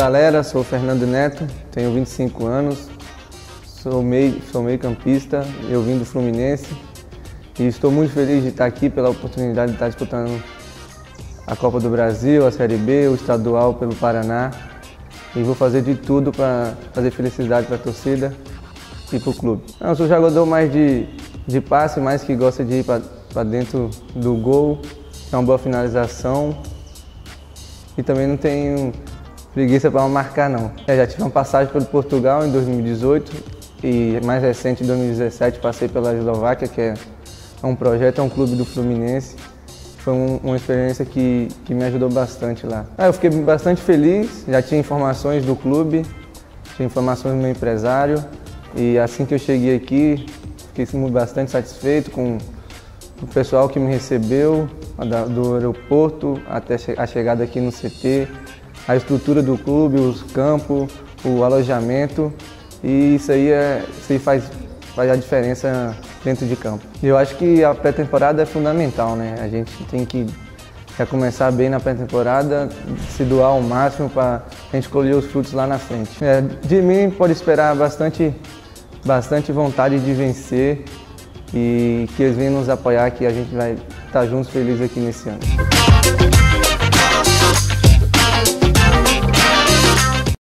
galera, sou o Fernando Neto, tenho 25 anos, sou meio, sou meio campista, eu vim do Fluminense e estou muito feliz de estar aqui pela oportunidade de estar disputando a Copa do Brasil, a Série B, o estadual pelo Paraná e vou fazer de tudo para fazer felicidade para a torcida e para o clube. Eu sou jogador mais de, de passe, mais que gosta de ir para dentro do gol, é uma boa finalização e também não tenho preguiça para marcar não. Eu já tive uma passagem pelo Portugal em 2018 e mais recente em 2017 passei pela Eslováquia, que é um projeto, é um clube do Fluminense. Foi um, uma experiência que, que me ajudou bastante lá. Ah, eu fiquei bastante feliz, já tinha informações do clube, tinha informações do meu empresário e assim que eu cheguei aqui fiquei bastante satisfeito com o pessoal que me recebeu, do aeroporto até a chegada aqui no CT, a estrutura do clube, os campos, o alojamento e isso aí, é, isso aí faz, faz a diferença dentro de campo. Eu acho que a pré-temporada é fundamental, né? A gente tem que já começar bem na pré-temporada, se doar ao máximo para a gente colher os frutos lá na frente. É, de mim pode esperar bastante, bastante vontade de vencer e que eles venham nos apoiar que a gente vai estar juntos felizes aqui nesse ano.